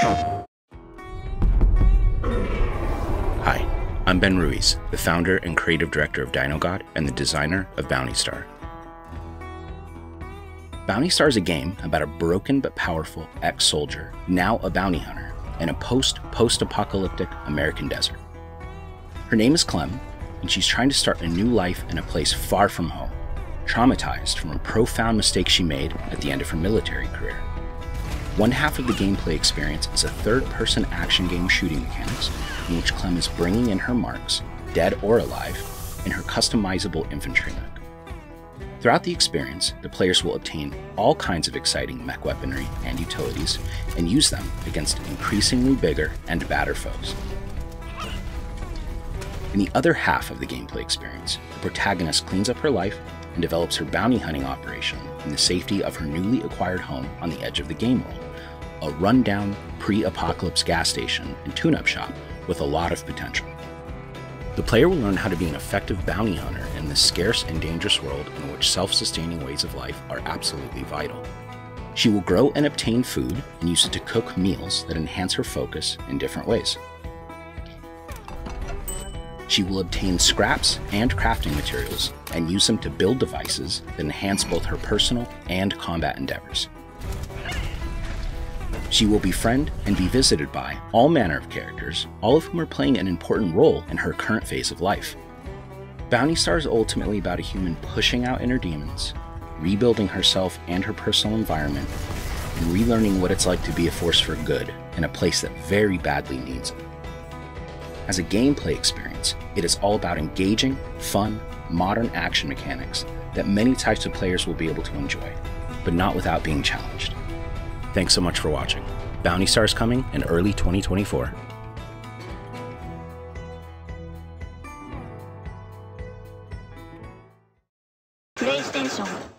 Hi, I'm Ben Ruiz, the founder and creative director of DinoGod and the designer of Bounty Star. Bounty Star is a game about a broken but powerful ex soldier, now a bounty hunter, in a post post apocalyptic American desert. Her name is Clem, and she's trying to start a new life in a place far from home, traumatized from a profound mistake she made at the end of her military career. One half of the gameplay experience is a third person action game shooting mechanics in which Clem is bringing in her marks, dead or alive, in her customizable infantry mech. Throughout the experience, the players will obtain all kinds of exciting mech weaponry and utilities and use them against increasingly bigger and badder foes. In the other half of the gameplay experience, the protagonist cleans up her life and develops her bounty hunting operation in the safety of her newly acquired home on the edge of the game world, a rundown pre apocalypse gas station and tune up shop with a lot of potential. The player will learn how to be an effective bounty hunter in this scarce and dangerous world in which self sustaining ways of life are absolutely vital. She will grow and obtain food and use it to cook meals that enhance her focus in different ways. She will obtain scraps and crafting materials and use them to build devices that enhance both her personal and combat endeavors. She will befriend and be visited by all manner of characters, all of whom are playing an important role in her current phase of life. Bounty Star is ultimately about a human pushing out inner demons, rebuilding herself and her personal environment, and relearning what it's like to be a force for good in a place that very badly needs it. As a gameplay experience, it is all about engaging, fun, modern action mechanics that many types of players will be able to enjoy, but not without being challenged. Thanks so much for watching. Bounty Star is coming in early 2024. PlayStation